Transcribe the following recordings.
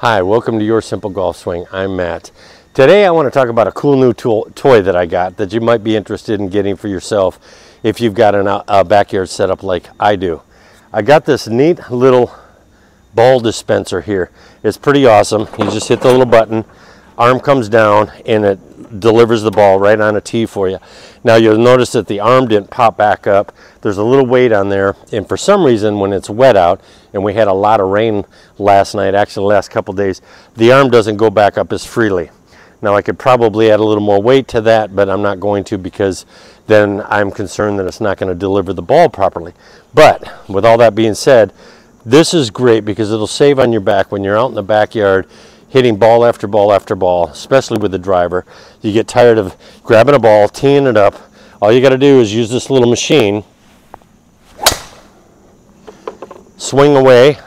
Hi, welcome to Your Simple Golf Swing. I'm Matt. Today I want to talk about a cool new tool, toy that I got that you might be interested in getting for yourself if you've got an, uh, a backyard setup like I do. I got this neat little ball dispenser here. It's pretty awesome. You just hit the little button, arm comes down, and it delivers the ball right on a tee for you. Now you'll notice that the arm didn't pop back up. There's a little weight on there, and for some reason when it's wet out, and we had a lot of rain last night, actually the last couple days, the arm doesn't go back up as freely. Now I could probably add a little more weight to that, but I'm not going to because then I'm concerned that it's not going to deliver the ball properly. But with all that being said, this is great because it'll save on your back when you're out in the backyard hitting ball after ball after ball, especially with the driver. You get tired of grabbing a ball, teeing it up. All you got to do is use this little machine, swing away,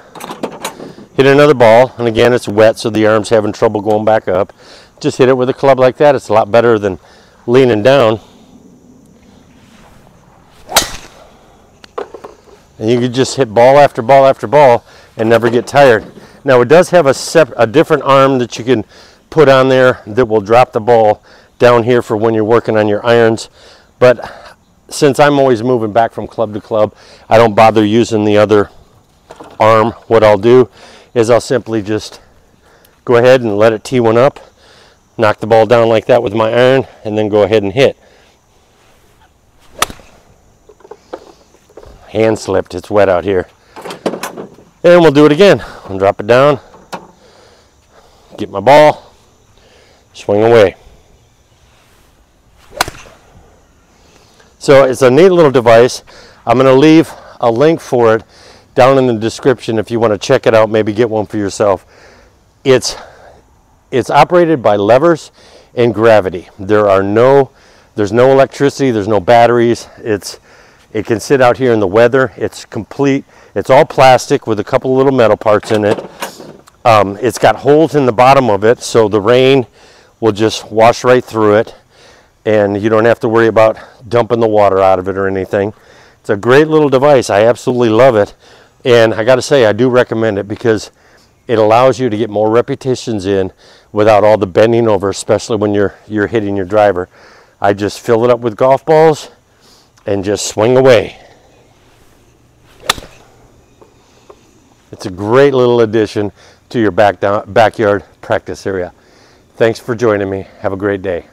hit another ball, and again it's wet so the arm's having trouble going back up. Just hit it with a club like that. It's a lot better than leaning down. And you can just hit ball after ball after ball and never get tired. Now it does have a, a different arm that you can put on there that will drop the ball down here for when you're working on your irons. But since I'm always moving back from club to club, I don't bother using the other arm. What I'll do is I'll simply just go ahead and let it tee one up, knock the ball down like that with my iron, and then go ahead and hit. Hand slipped, it's wet out here. And we'll do it again. I'll drop it down, get my ball, swing away. So it's a neat little device. I'm going to leave a link for it down in the description if you want to check it out, maybe get one for yourself. It's it's operated by levers and gravity. There are no there's no electricity, there's no batteries. It's it can sit out here in the weather. It's complete. It's all plastic with a couple little metal parts in it. Um, it's got holes in the bottom of it so the rain will just wash right through it and you don't have to worry about dumping the water out of it or anything. It's a great little device. I absolutely love it. And I got to say, I do recommend it because it allows you to get more repetitions in without all the bending over, especially when you're, you're hitting your driver. I just fill it up with golf balls and just swing away. It's a great little addition to your back down, backyard practice area. Thanks for joining me. Have a great day.